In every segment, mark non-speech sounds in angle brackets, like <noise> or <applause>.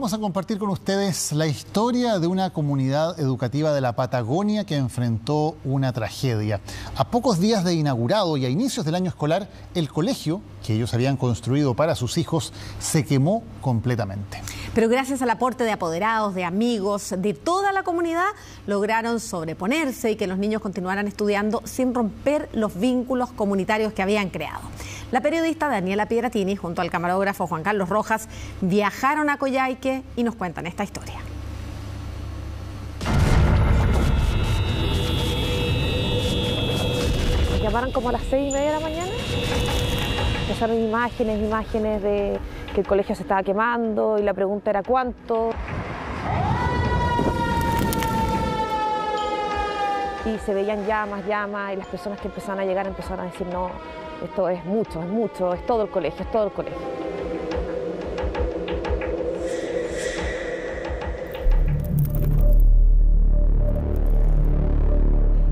vamos a compartir con ustedes la historia de una comunidad educativa de la Patagonia que enfrentó una tragedia. A pocos días de inaugurado y a inicios del año escolar, el colegio que ellos habían construido para sus hijos se quemó completamente. Pero gracias al aporte de apoderados, de amigos, de toda la comunidad, lograron sobreponerse y que los niños continuaran estudiando sin romper los vínculos comunitarios que habían creado. La periodista Daniela Piedratini junto al camarógrafo Juan Carlos Rojas viajaron a Coyhaique y nos cuentan esta historia. Llamaron como a las seis y media de la mañana. Empezaron imágenes, imágenes de que el colegio se estaba quemando y la pregunta era cuánto. Se veían llamas, llamas y las personas que empezaron a llegar empezaron a decir no, esto es mucho, es mucho, es todo el colegio, es todo el colegio.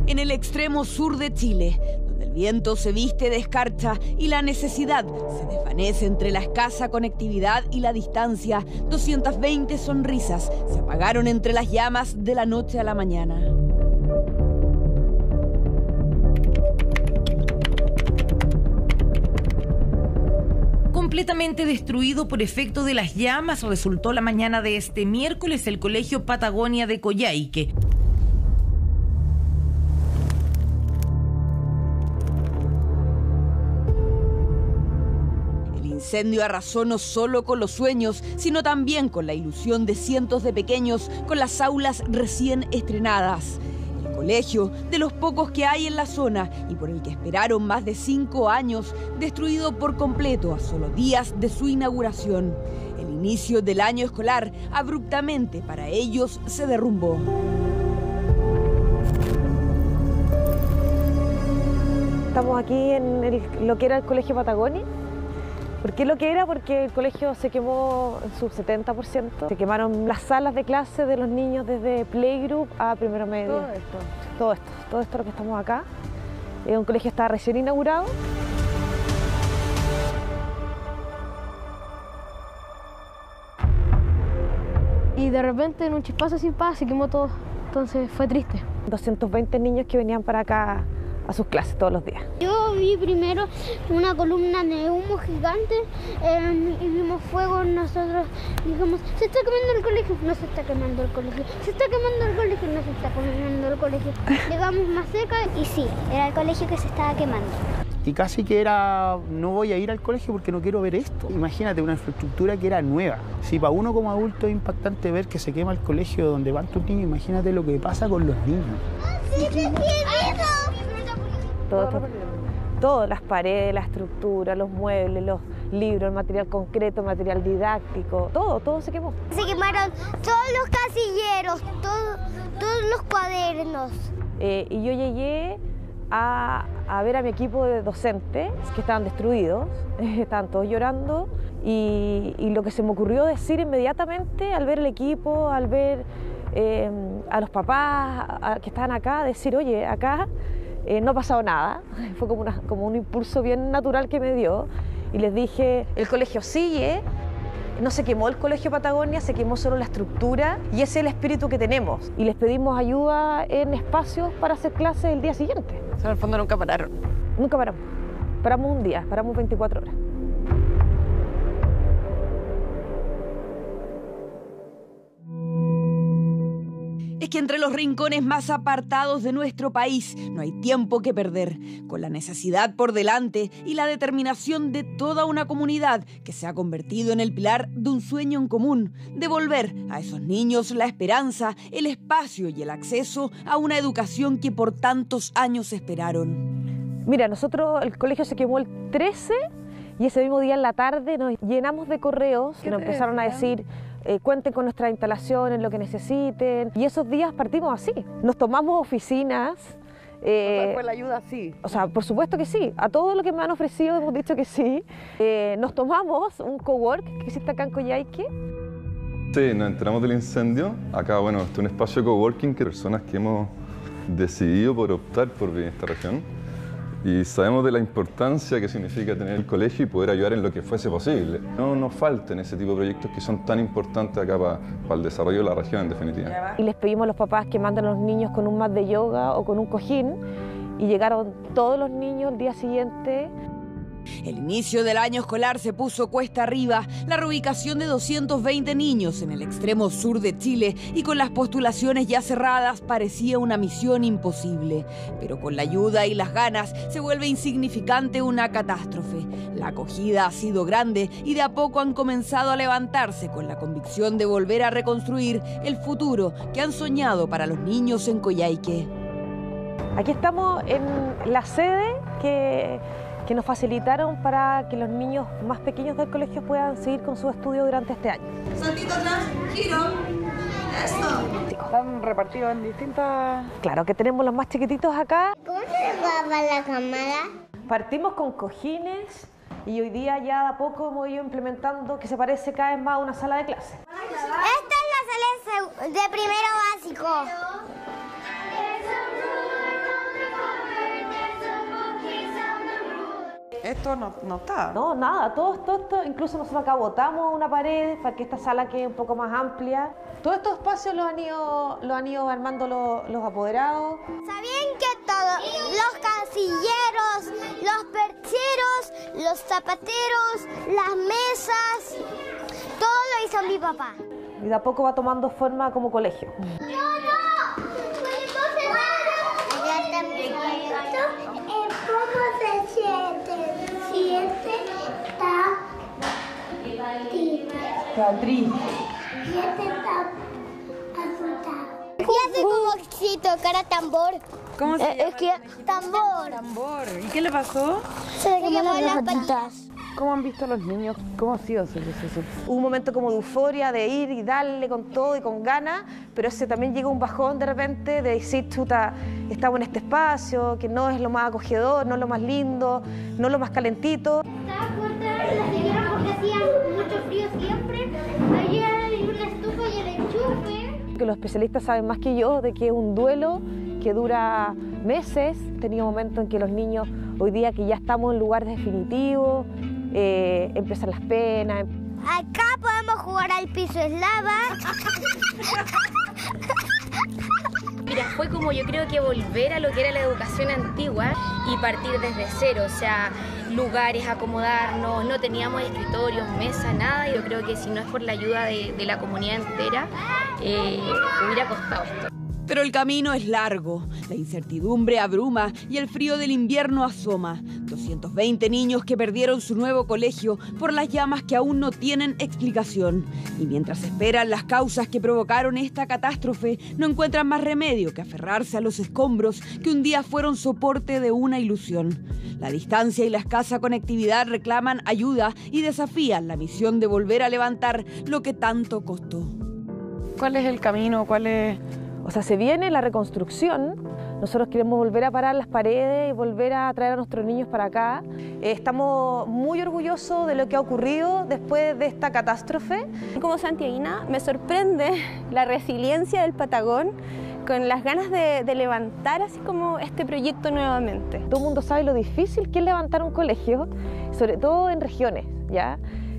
En el extremo sur de Chile, donde el viento se viste de escarcha y la necesidad se desvanece entre la escasa conectividad y la distancia, 220 sonrisas se apagaron entre las llamas de la noche a la mañana. Completamente destruido por efecto de las llamas, resultó la mañana de este miércoles el Colegio Patagonia de Coyhaique. El incendio arrasó no solo con los sueños, sino también con la ilusión de cientos de pequeños con las aulas recién estrenadas colegio, de los pocos que hay en la zona y por el que esperaron más de cinco años, destruido por completo a solo días de su inauguración. El inicio del año escolar abruptamente para ellos se derrumbó. Estamos aquí en lo que era el Colegio Patagonia. ¿Por qué lo que era? Porque el colegio se quemó en su 70%. Se quemaron las salas de clase de los niños desde playgroup a primero medio. Todo esto. Todo esto, todo esto lo que estamos acá. Es un colegio está recién inaugurado. Y de repente en un chispazo sin paz se quemó todo. Entonces fue triste. 220 niños que venían para acá a sus clases todos los días. Yo vi primero una columna de humo gigante eh, y vimos fuego. Nosotros dijimos, se está quemando el colegio, no se está quemando el colegio, se está quemando el colegio, no se está quemando el colegio. Llegamos más cerca y sí, era el colegio que se estaba quemando. Y casi que era, no voy a ir al colegio porque no quiero ver esto. Imagínate una infraestructura que era nueva. Si para uno como adulto es impactante ver que se quema el colegio donde van tus niños, imagínate lo que pasa con los niños. ¿Qué todo, todas las paredes, la estructura, los muebles, los libros, el material concreto, material didáctico, todo, todo se quemó. Se quemaron todos los casilleros, todos los cuadernos. Eh, y yo llegué a, ver a mi equipo de docentes que estaban destruidos, <laughs> estaban todos llorando y, lo que se me ocurrió decir inmediatamente al ver el equipo, al ver eh, a los papás que estaban acá, decir, oye, acá eh, no ha pasado nada, <laughs> fue como, como un impulso bien natural que me dio y les dije, el colegio sigue, no se quemó el colegio Patagonia, se quemó solo la estructura y ese es el espíritu que tenemos. Y les pedimos ayuda en espacios para hacer clases el día siguiente. O sea, en el fondo nunca pararon. Nunca paramos. Paramos un día, paramos 24 horas. Es que entre los rincones más apartados de nuestro país no hay tiempo que perder, con la necesidad por delante y la determinación de toda una comunidad que se ha convertido en el pilar de un sueño en común, devolver a esos niños la esperanza, el espacio y el acceso a una educación que por tantos años esperaron. Mira, nosotros el colegio se quemó el 13 y ese mismo día en la tarde nos llenamos de correos que nos empezaron a decir eh, cuenten con nuestras instalaciones, lo que necesiten. Y esos días partimos así. Nos tomamos oficinas. Eh, ¿Fue la ayuda sí? O sea, por supuesto que sí. A todo lo que me han ofrecido hemos dicho que sí. Eh, nos tomamos un cowork que existe acá en Coyhaique. Sí, nos enteramos del incendio. Acá, bueno, este es un espacio de coworking que personas que hemos decidido por optar por vivir en esta región y sabemos de la importancia que significa tener el colegio y poder ayudar en lo que fuese posible. No nos falten ese tipo de proyectos que son tan importantes acá para, para el desarrollo de la región en definitiva. Y les pedimos a los papás que manden a los niños con un mat de yoga o con un cojín y llegaron todos los niños el día siguiente el inicio del año escolar se puso cuesta arriba, la reubicación de 220 niños en el extremo sur de Chile y con las postulaciones ya cerradas parecía una misión imposible. Pero con la ayuda y las ganas se vuelve insignificante una catástrofe. La acogida ha sido grande y de a poco han comenzado a levantarse con la convicción de volver a reconstruir el futuro que han soñado para los niños en Coyhaique. Aquí estamos en la sede que que nos facilitaron para que los niños más pequeños del colegio puedan seguir con su estudio durante este año. Saltito atrás, giro. Eso. Están repartidos en distintas... Claro que tenemos los más chiquititos acá. ¿Cómo se graba la cámara? Partimos con cojines y hoy día ya de a poco hemos ido implementando que se parece cada vez más a una sala de clase. Esta es la sala de primero básico. Esto no, no está. No, nada, todo, esto, incluso nosotros acá botamos una pared para que esta sala quede un poco más amplia. Todos estos espacios los han ido, los han ido armando los, los apoderados. ¿Sabían que todos los casilleros, los percheros, los zapateros, las mesas, todo lo hizo mi papá? Y de a poco va tomando forma como colegio. ¡No, no! Allá también Asustado. Y hace como si tocara tambor. ¿Cómo se Eh, llama? Es que tambor. Tambor. ¿Y qué le pasó? Se le quemó las patitas. ¿Cómo han visto a los niños? ¿Cómo ha sido ese proceso? Hubo un momento como de euforia, de ir y darle con todo y con ganas, pero ese también llega un bajón de repente de decir, chuta, estamos en este espacio, que no es lo más acogedor, no es lo más lindo, no es lo más calentito. Estaba fuerte la señora porque hacía mucho frío siempre. Había una estufa y el enchufe. Que los especialistas saben más que yo de que es un duelo que dura meses. He tenido momentos en que los niños, hoy día que ya estamos en lugares definitivos, eh, empiezan las penas. Acá podemos jugar al piso eslava. <laughs> Fue como yo creo que volver a lo que era la educación antigua y partir desde cero, o sea, lugares, acomodarnos, no teníamos escritorios, mesa, nada. Yo creo que si no es por la ayuda de, de la comunidad entera, eh, hubiera costado esto. Pero el camino es largo, la incertidumbre abruma y el frío del invierno asoma. 220 niños que perdieron su nuevo colegio por las llamas que aún no tienen explicación. Y mientras esperan las causas que provocaron esta catástrofe, no encuentran más remedio que aferrarse a los escombros que un día fueron soporte de una ilusión. La distancia y la escasa conectividad reclaman ayuda y desafían la misión de volver a levantar lo que tanto costó. ¿Cuál es el camino? ¿Cuál es...? O sea, se viene la reconstrucción. Nosotros queremos volver a parar las paredes y volver a traer a nuestros niños para acá. Eh, estamos muy orgullosos de lo que ha ocurrido después de esta catástrofe. Como santiaguina me sorprende la resiliencia del Patagón con las ganas de, de, levantar así como este proyecto nuevamente. Todo el mundo sabe lo difícil que es levantar un colegio, sobre todo en regiones, ¿ya?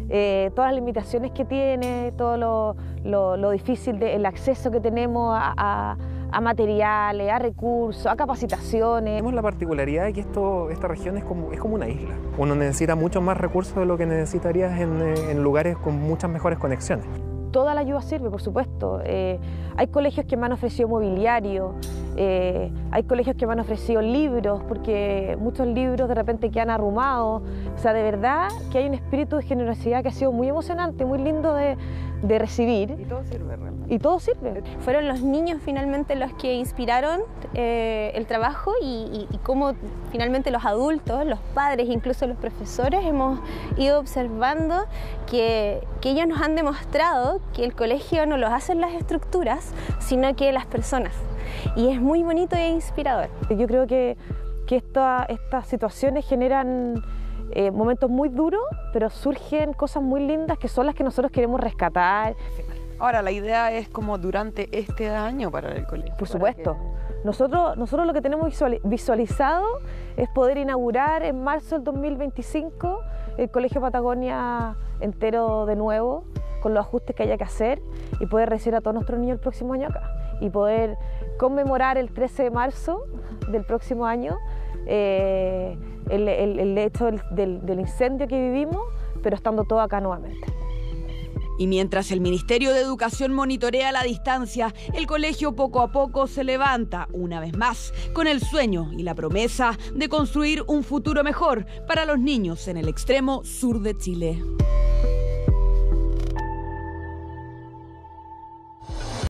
Eh, todas las limitaciones que tiene, todo lo, lo, lo difícil del acceso que tenemos a, a, a, materiales, a recursos, a capacitaciones. Tenemos la particularidad de que esto, esta región es como, es como una isla. Uno necesita mucho más recursos de lo que necesitarías en, en lugares con muchas mejores conexiones. Toda la ayuda sirve, por supuesto. Eh, hay colegios que me han ofrecido mobiliario, eh, hay colegios que me han ofrecido libros, porque muchos libros de repente quedan arrumados. O sea, de verdad que hay un espíritu de generosidad que ha sido muy emocionante, muy lindo de, de recibir. Y todo sirve realmente. Y todo sirve. Fueron los niños finalmente los que inspiraron eh, el trabajo y, y, y cómo finalmente los adultos, los padres, incluso los profesores, hemos ido observando que, que ellos nos han demostrado que el colegio no lo hacen las estructuras, sino que las personas. Y es muy bonito e inspirador. Yo creo que, que esta, estas situaciones generan eh, momentos muy duros, pero surgen cosas muy lindas que son las que nosotros queremos rescatar. Ahora, la idea es como durante este año para el colegio. Por supuesto. Que... Nosotros, nosotros lo que tenemos visualizado es poder inaugurar en marzo del 2025 el Colegio Patagonia entero de nuevo, con los ajustes que haya que hacer y poder recibir a todos nuestros niños el próximo año acá y poder conmemorar el 13 de marzo del próximo año eh, el, hecho del- del incendio que vivimos, pero estando todo acá nuevamente. Y mientras el Ministerio de Educación monitorea la distancia, el colegio poco a poco se levanta, una vez más, con el sueño y la promesa de construir un futuro mejor para los niños en el extremo sur de Chile.